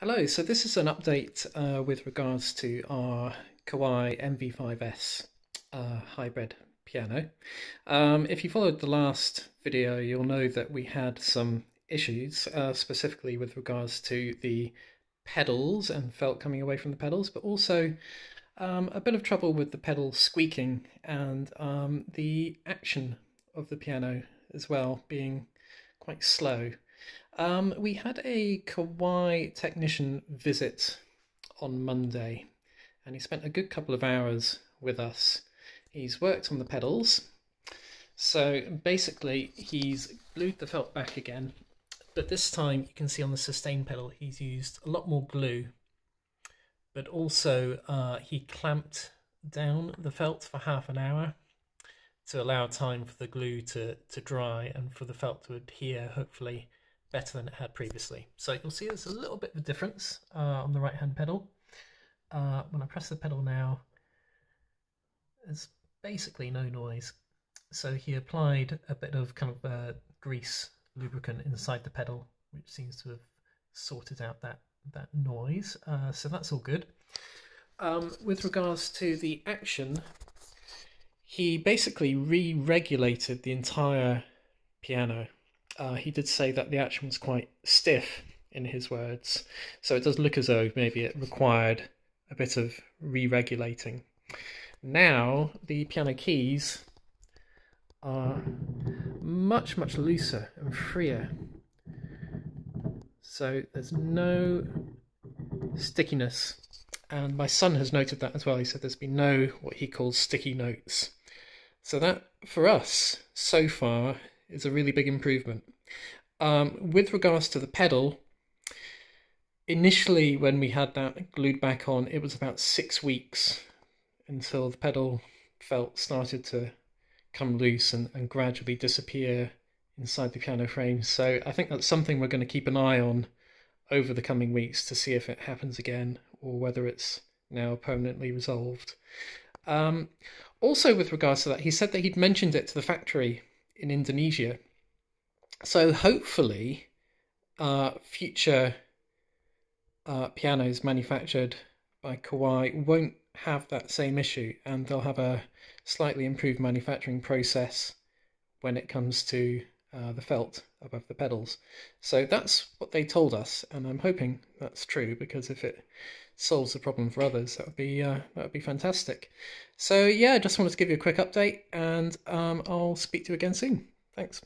Hello, so this is an update uh, with regards to our Kawai NV5S uh, hybrid piano. Um, if you followed the last video, you'll know that we had some issues, uh, specifically with regards to the pedals and felt coming away from the pedals, but also um, a bit of trouble with the pedal squeaking and um, the action of the piano as well being quite slow. Um, we had a Kawai technician visit on Monday, and he spent a good couple of hours with us. He's worked on the pedals, so basically he's glued the felt back again, but this time you can see on the sustain pedal he's used a lot more glue, but also uh, he clamped down the felt for half an hour to allow time for the glue to, to dry and for the felt to adhere hopefully better than it had previously. So you'll see there's a little bit of a difference uh, on the right hand pedal. Uh, when I press the pedal now, there's basically no noise. So he applied a bit of kind of uh, grease lubricant inside the pedal, which seems to have sorted out that, that noise. Uh, so that's all good. Um, with regards to the action, he basically re-regulated the entire piano uh, he did say that the action was quite stiff in his words. So it does look as though maybe it required a bit of re regulating. Now, the piano keys are much, much looser and freer. So there's no stickiness. And my son has noted that as well. He said there's been no what he calls sticky notes. So that, for us, so far, is a really big improvement. Um, with regards to the pedal, initially when we had that glued back on, it was about six weeks until the pedal felt started to come loose and, and gradually disappear inside the piano frame. So I think that's something we're going to keep an eye on over the coming weeks to see if it happens again or whether it's now permanently resolved. Um, also, with regards to that, he said that he'd mentioned it to the factory in Indonesia. So hopefully, uh, future uh, pianos manufactured by Kawai won't have that same issue, and they'll have a slightly improved manufacturing process when it comes to uh, the felt above the pedals. So that's what they told us, and I'm hoping that's true because if it solves the problem for others, that would be uh, that would be fantastic. So yeah, I just wanted to give you a quick update, and um, I'll speak to you again soon. Thanks.